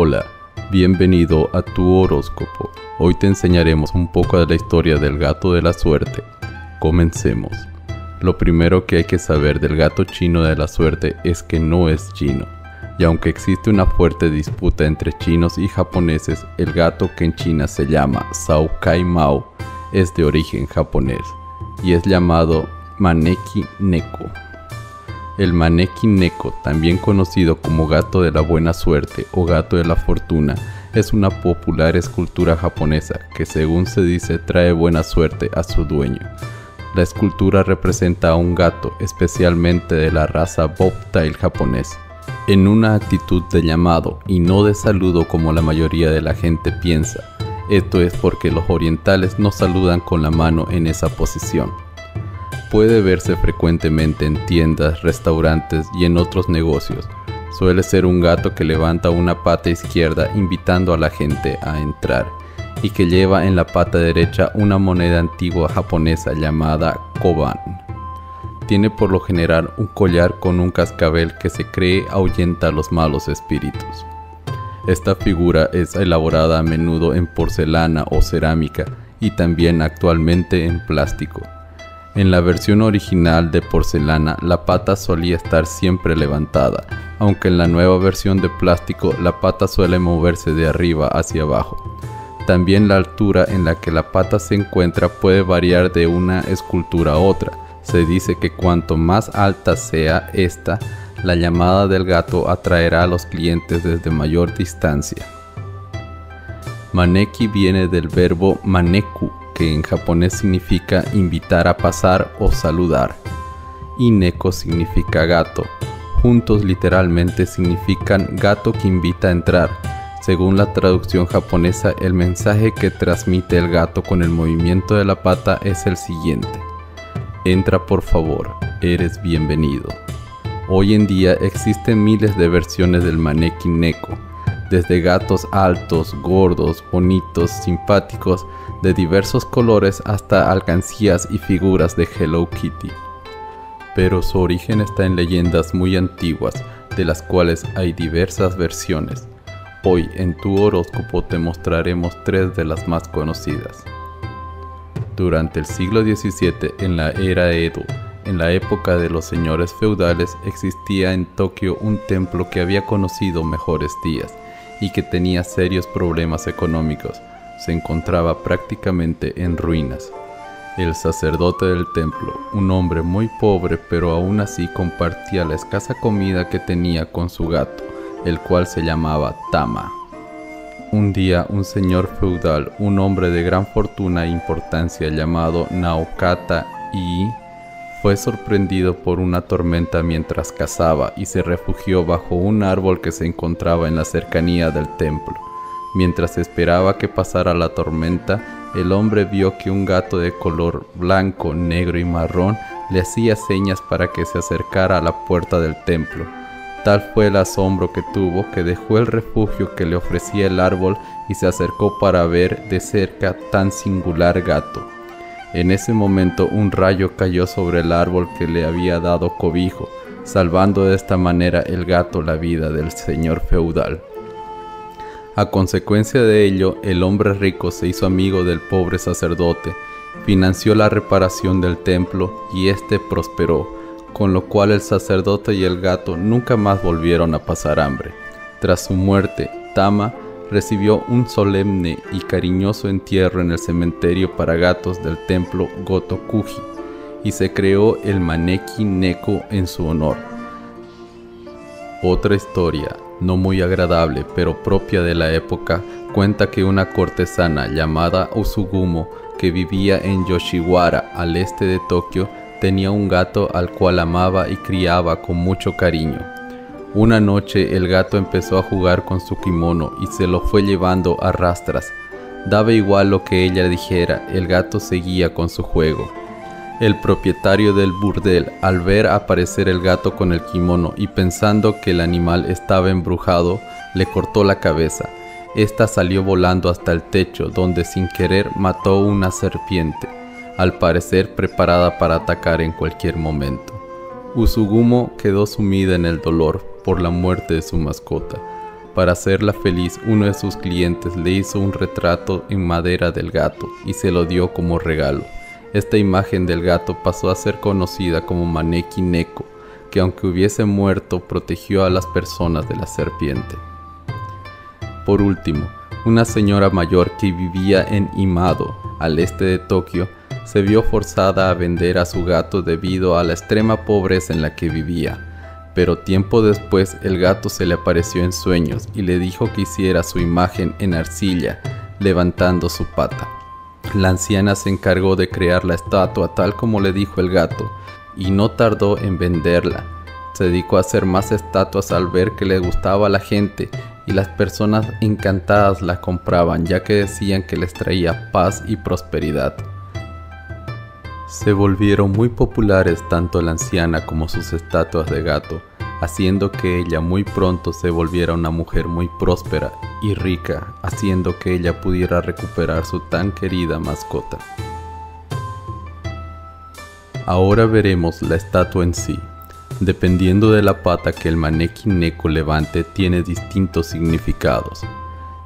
Hola, bienvenido a tu horóscopo. Hoy te enseñaremos un poco de la historia del gato de la suerte. Comencemos. Lo primero que hay que saber del gato chino de la suerte es que no es chino. Y aunque existe una fuerte disputa entre chinos y japoneses, el gato que en China se llama Sao Kai Mao es de origen japonés y es llamado Maneki Neko. El Maneki Neko, también conocido como gato de la buena suerte o gato de la fortuna, es una popular escultura japonesa que según se dice trae buena suerte a su dueño. La escultura representa a un gato, especialmente de la raza bobtail japonés, en una actitud de llamado y no de saludo como la mayoría de la gente piensa. Esto es porque los orientales no saludan con la mano en esa posición puede verse frecuentemente en tiendas, restaurantes y en otros negocios. Suele ser un gato que levanta una pata izquierda invitando a la gente a entrar y que lleva en la pata derecha una moneda antigua japonesa llamada koban. Tiene por lo general un collar con un cascabel que se cree ahuyenta a los malos espíritus. Esta figura es elaborada a menudo en porcelana o cerámica y también actualmente en plástico. En la versión original de porcelana la pata solía estar siempre levantada, aunque en la nueva versión de plástico la pata suele moverse de arriba hacia abajo. También la altura en la que la pata se encuentra puede variar de una escultura a otra. Se dice que cuanto más alta sea esta, la llamada del gato atraerá a los clientes desde mayor distancia. Maneki viene del verbo maneku, que en japonés significa invitar a pasar o saludar, y neko significa gato. Juntos literalmente significan gato que invita a entrar. Según la traducción japonesa, el mensaje que transmite el gato con el movimiento de la pata es el siguiente. Entra por favor, eres bienvenido. Hoy en día existen miles de versiones del maneki neko, desde gatos altos, gordos, bonitos, simpáticos, de diversos colores hasta alcancías y figuras de Hello Kitty. Pero su origen está en leyendas muy antiguas, de las cuales hay diversas versiones. Hoy en tu horóscopo te mostraremos tres de las más conocidas. Durante el siglo XVII, en la era Edo, en la época de los señores feudales, existía en Tokio un templo que había conocido mejores días y que tenía serios problemas económicos se encontraba prácticamente en ruinas. El sacerdote del templo, un hombre muy pobre pero aún así compartía la escasa comida que tenía con su gato, el cual se llamaba Tama. Un día un señor feudal, un hombre de gran fortuna e importancia llamado Naokata I, fue sorprendido por una tormenta mientras cazaba y se refugió bajo un árbol que se encontraba en la cercanía del templo. Mientras esperaba que pasara la tormenta, el hombre vio que un gato de color blanco, negro y marrón le hacía señas para que se acercara a la puerta del templo. Tal fue el asombro que tuvo que dejó el refugio que le ofrecía el árbol y se acercó para ver de cerca tan singular gato. En ese momento un rayo cayó sobre el árbol que le había dado cobijo, salvando de esta manera el gato la vida del señor feudal. A consecuencia de ello, el hombre rico se hizo amigo del pobre sacerdote, financió la reparación del templo y éste prosperó, con lo cual el sacerdote y el gato nunca más volvieron a pasar hambre. Tras su muerte, Tama recibió un solemne y cariñoso entierro en el cementerio para gatos del templo Gotokuji y se creó el Maneki Neko en su honor. Otra historia no muy agradable pero propia de la época, cuenta que una cortesana llamada Usugumo, que vivía en Yoshiwara, al este de Tokio, tenía un gato al cual amaba y criaba con mucho cariño. Una noche el gato empezó a jugar con su kimono y se lo fue llevando a rastras. Daba igual lo que ella dijera, el gato seguía con su juego. El propietario del burdel, al ver aparecer el gato con el kimono y pensando que el animal estaba embrujado, le cortó la cabeza. Esta salió volando hasta el techo, donde sin querer mató una serpiente, al parecer preparada para atacar en cualquier momento. Usugumo quedó sumida en el dolor por la muerte de su mascota. Para hacerla feliz, uno de sus clientes le hizo un retrato en madera del gato y se lo dio como regalo. Esta imagen del gato pasó a ser conocida como Maneki Neko, que aunque hubiese muerto protegió a las personas de la serpiente. Por último, una señora mayor que vivía en Imado, al este de Tokio, se vio forzada a vender a su gato debido a la extrema pobreza en la que vivía pero tiempo después el gato se le apareció en sueños y le dijo que hiciera su imagen en arcilla, levantando su pata. La anciana se encargó de crear la estatua tal como le dijo el gato, y no tardó en venderla. Se dedicó a hacer más estatuas al ver que le gustaba a la gente y las personas encantadas la compraban ya que decían que les traía paz y prosperidad. Se volvieron muy populares tanto la anciana como sus estatuas de gato, haciendo que ella muy pronto se volviera una mujer muy próspera y rica, haciendo que ella pudiera recuperar su tan querida mascota. Ahora veremos la estatua en sí. Dependiendo de la pata que el maneki neko levante tiene distintos significados.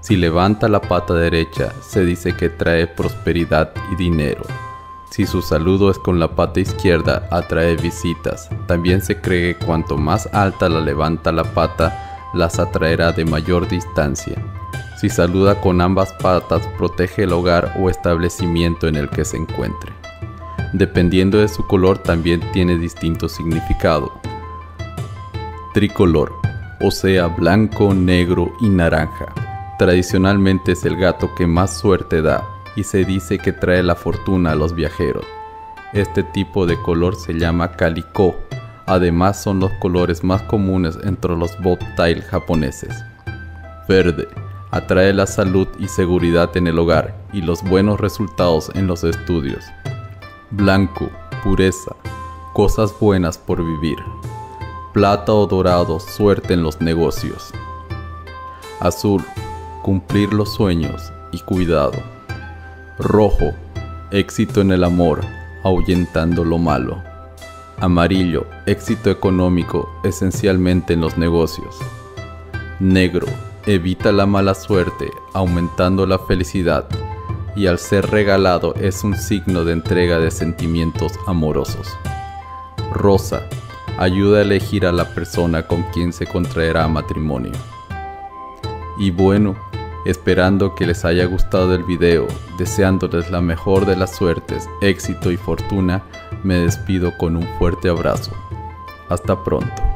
Si levanta la pata derecha, se dice que trae prosperidad y dinero. Si su saludo es con la pata izquierda, atrae visitas. También se cree que cuanto más alta la levanta la pata, las atraerá de mayor distancia. Si saluda con ambas patas, protege el hogar o establecimiento en el que se encuentre. Dependiendo de su color, también tiene distinto significado. Tricolor, o sea, blanco, negro y naranja. Tradicionalmente es el gato que más suerte da, y se dice que trae la fortuna a los viajeros. Este tipo de color se llama calico. Además son los colores más comunes entre los bobtail japoneses. Verde. Atrae la salud y seguridad en el hogar y los buenos resultados en los estudios. Blanco. Pureza. Cosas buenas por vivir. Plata o dorado. Suerte en los negocios. Azul. Cumplir los sueños y cuidado. Rojo, éxito en el amor, ahuyentando lo malo. Amarillo, éxito económico, esencialmente en los negocios. Negro, evita la mala suerte, aumentando la felicidad. Y al ser regalado es un signo de entrega de sentimientos amorosos. Rosa, ayuda a elegir a la persona con quien se contraerá matrimonio. Y bueno, Esperando que les haya gustado el video, deseándoles la mejor de las suertes, éxito y fortuna, me despido con un fuerte abrazo. Hasta pronto.